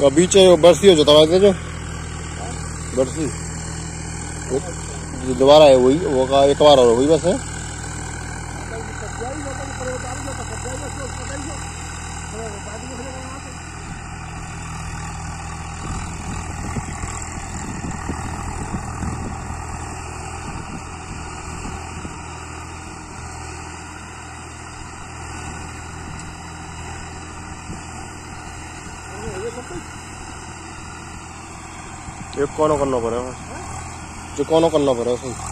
तो बीच बरसी हो जाता है जो बरसी। दोबारा है वही, वो का एक बार और वही बस है। ये कौन करना पड़ेगा जो कौन करना पड़ेगा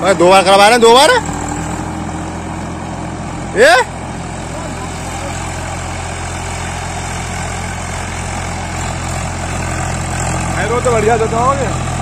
सही दो बार करवा रहे हैं दो बार? ये? तो बढ़िया देता होगे